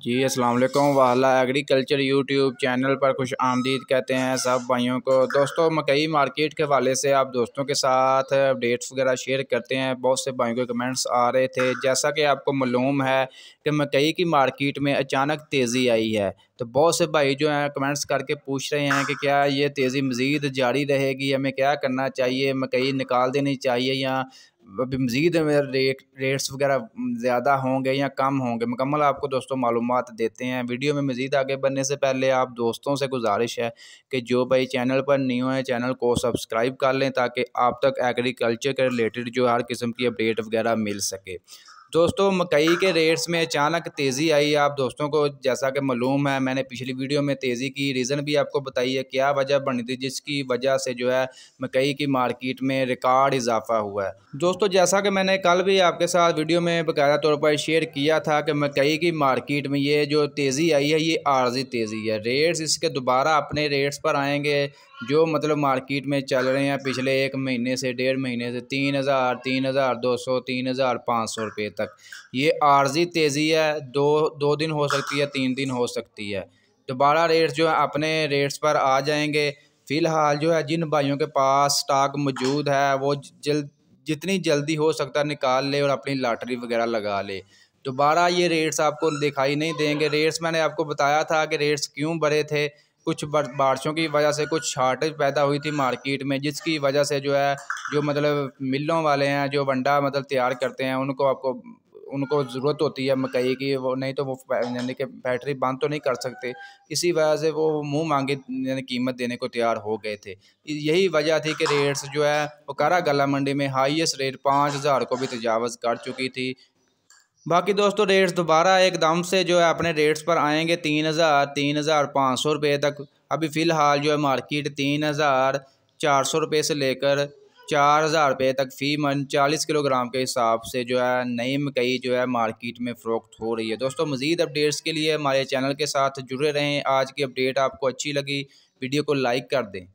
जी, अस्सलाम वालेकुम। वाला एग्रीकल्चर यूट्यूब चैनल पर खुश आमदीद कहते हैं सब भाइयों को। दोस्तों, मकई मार्केट के हवाले से आप दोस्तों के साथ अपडेट्स वगैरह शेयर करते हैं। बहुत से भाइयों के कमेंट्स आ रहे थे, जैसा कि आपको मालूम है कि मकई की मार्केट में अचानक तेज़ी आई है। तो बहुत से भाई जो हैं कमेंट्स करके पूछ रहे हैं कि क्या ये तेज़ी मज़ीद जारी रहेगी? हमें क्या करना चाहिए? मकई निकाल देनी चाहिए या अभी मज़ीद रेट रेट्स वगैरह ज़्यादा होंगे या कम होंगे? मुकम्मल आपको दोस्तों मालूम देते हैं। वीडियो में मज़ीद आगे बढ़ने से पहले आप दोस्तों से गुजारिश है कि जो भाई चैनल पर न्यू है, चैनल को सब्सक्राइब कर लें ताकि आप तक एग्रीकल्चर के रिलेटेड जो हर किस्म की अपडेट वगैरह मिल सके। दोस्तों, मकई के रेट्स में अचानक तेज़ी आई। आप दोस्तों को जैसा कि मालूम है, मैंने पिछली वीडियो में तेज़ी की। रीज़न भी आपको बताई है, क्या वजह बनी थी, जिसकी वजह से जो है मकई की मार्केट में रिकॉर्ड इजाफा हुआ है। दोस्तों, जैसा कि मैंने कल भी आपके साथ वीडियो में बाकायदा तौर पर शेयर किया था कि मकई की मार्केट में ये जो तेज़ी आई है, ये आर्जी तेज़ी है। रेट्स इसके दोबारा अपने रेट्स पर आएँगे जो मतलब मार्केट में चल रहे हैं पिछले एक महीने से, डेढ़ महीने से, तीन हज़ार तीन हज़ार दो सौ, तीन हज़ार पाँच सौ रुपये तक। ये आर्जी तेज़ी है, दो दो दिन हो सकती है, तीन दिन हो सकती है। दोबारा रेट्स जो है, अपने रेट्स पर आ जाएँगे। फ़िलहाल जो है, जिन भाइयों के पास स्टॉक मौजूद है, वो जल्द, जितनी जल्दी हो सकता है, निकाल ले और अपनी लॉटरी वगैरह लगा ले। दोबारा ये रेट्स आपको दिखाई नहीं देंगे। रेट्स मैंने आपको बताया था कि रेट्स क्यों बढ़े थे। कुछ बारिशों की वजह से कुछ शार्टेज पैदा हुई थी मार्केट में, जिसकी वजह से जो है, जो मतलब मिलों वाले हैं, जो वंडा मतलब तैयार करते हैं, उनको आपको, उनको ज़रूरत होती है मकई की, वो नहीं तो वो यानी कि फैक्ट्री बंद तो नहीं कर सकते। इसी वजह से वो मुँह मांगे, यानी कीमत देने को तैयार हो गए थे। यही वजह थी कि रेट्स जो है, वो कारा गला मंडी में हाईएस्ट रेट पाँच हज़ार को भी तजावज़ कर चुकी थी। बाकी दोस्तों रेट्स दोबारा एकदम से जो है अपने रेट्स पर आएँगे तीन हज़ार तीन हज़ार पाँच सौ रुपये तक। अभी फ़िलहाल जो है मार्केट तीन हज़ार चार सौ रुपये से लेकर चार हज़ार रुपये तक फ़ी मन चालीस किलोग्राम के हिसाब से जो है नई मकई जो है मार्केट में फ़रोख्त हो रही है। दोस्तों, मज़ीद अपडेट्स के लिए हमारे चैनल के साथ जुड़े रहें। आज की अपडेट आपको अच्छी लगी, वीडियो को लाइक कर दें।